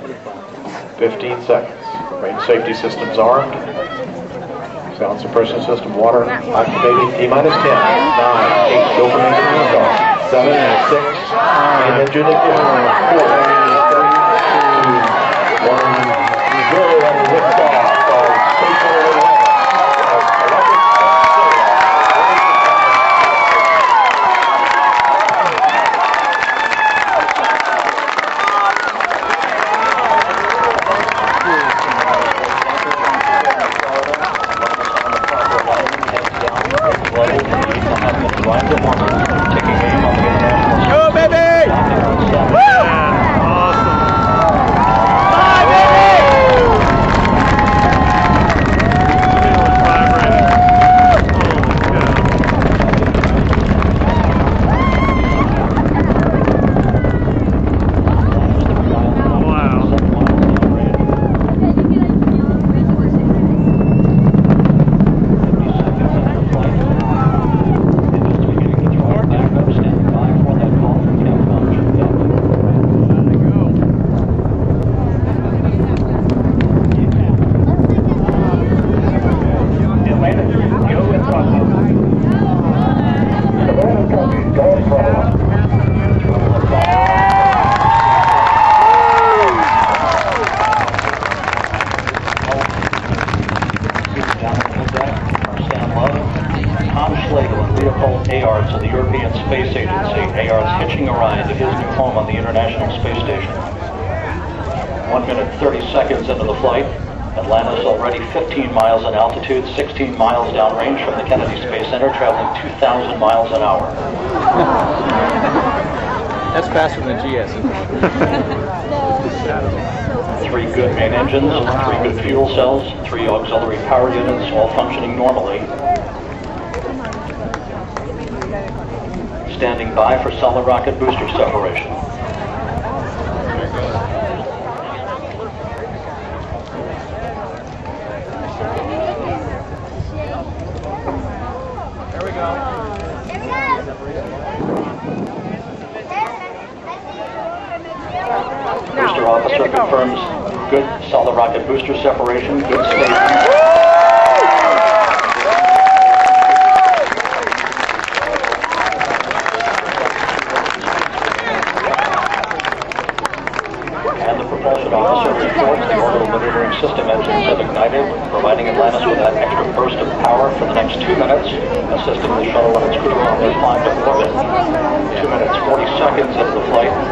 15 seconds. Range safety systems armed. Sound suppression system water activating. T minus 10, 9, 8, go for engine liftoff. 7, 6, main engine ignition. 4, 3, 2, 1, Space Agency. Eyharts hitching a ride to his new home on the International Space Station. One minute, 30 seconds into the flight. Atlantis already 15 miles in altitude, 16 miles downrange from the Kennedy Space Center, traveling 2,000 miles an hour. That's faster than GS. Three good main engines, three good fuel cells, three auxiliary power units, all functioning normally. Standing by for solid rocket booster separation. Booster officer confirms good solid rocket booster separation, good safety. Propulsion officer reports the orbital maneuvering system engines have ignited, providing Atlantis with that extra burst of power for the next two minutes, assisting the shuttle and its crew on their climb to orbit. Two minutes, 40 seconds into the flight.